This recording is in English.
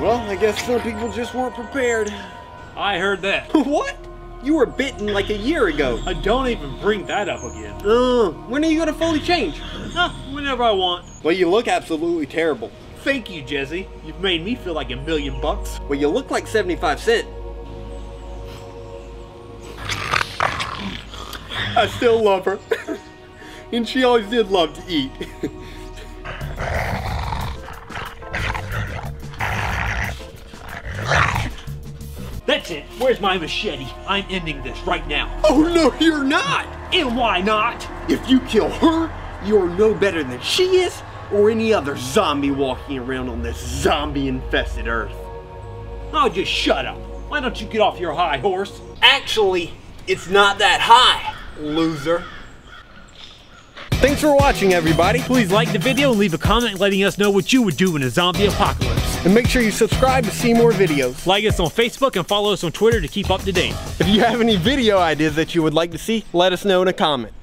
Well, I guess some people just weren't prepared. I heard that. what? You were bitten like a year ago. I don't even bring that up again. Uh, when are you gonna fully change? Huh, whenever I want. Well, you look absolutely terrible. Thank you, Jesse. You've made me feel like a million bucks. Well, you look like 75 Cent. I still love her. and she always did love to eat. That's it. Where's my machete? I'm ending this right now. oh no, you're not! And why not? If you kill her, you're no better than she is or any other zombie walking around on this zombie infested earth. Oh, just shut up. Why don't you get off your high horse? Actually, it's not that high, loser. Thanks for watching, everybody. Please like the video and leave a comment letting us know what you would do in a zombie apocalypse. And make sure you subscribe to see more videos. Like us on Facebook and follow us on Twitter to keep up to date. If you have any video ideas that you would like to see, let us know in a comment.